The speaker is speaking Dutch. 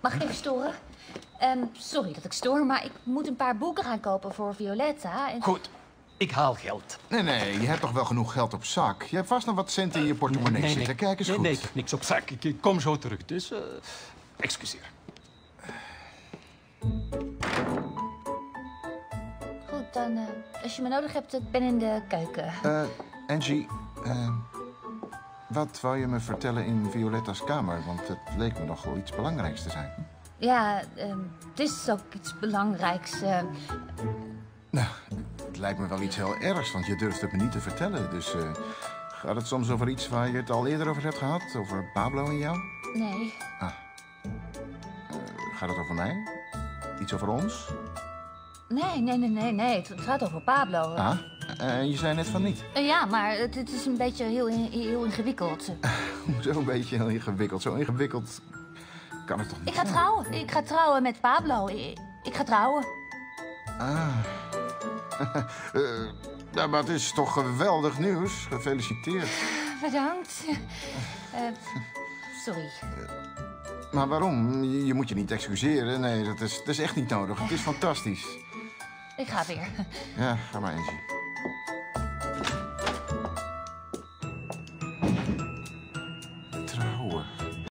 Mag ik even storen? Ehm, sorry dat ik stoor, maar ik moet een paar boeken gaan kopen voor Violetta. En... Goed, ik haal geld. Nee, nee, je hebt toch wel genoeg geld op zak? Je hebt vast nog wat centen in je portemonnee nee, zitten. nee. Kijk eens nee, goed. Nee, ik heb niks op zak. Ik, ik kom zo terug. Dus, eh excuseer. Goed, dan eh, als je me nodig hebt, ik ben in de keuken. Eh, Angie, eh, wat wou je me vertellen in Violetta's kamer? Want het leek me nogal iets belangrijks te zijn. Ja, ehm, het is ook iets belangrijks. eh. Nou, het lijkt me wel iets heel ergs, want je durft het me niet te vertellen. Dus eh, gaat het soms over iets waar je het al eerder over hebt gehad? Over Pablo en jou? nee. Gaat het over mij? Iets over ons? Nee, nee, nee, nee, nee. Het gaat over Pablo. Ah, eh, je zei net van niet. Eh, ja, maar het, het is een beetje heel, in- heel ingewikkeld. Zo een beetje heel ingewikkeld. Zo ingewikkeld kan het toch niet Ik ga trouwen. Ik ga trouwen met Pablo. Ik, ik ga trouwen. Ah. Eh, nou, maar het is toch geweldig nieuws. Gefeliciteerd. Bedankt. Sorry. Maar waarom? Je, je moet je niet excuseren. Nee, dat is, dat is echt niet nodig. Het is fantastisch. Ik ga weer. Ja, ga maar, Angie.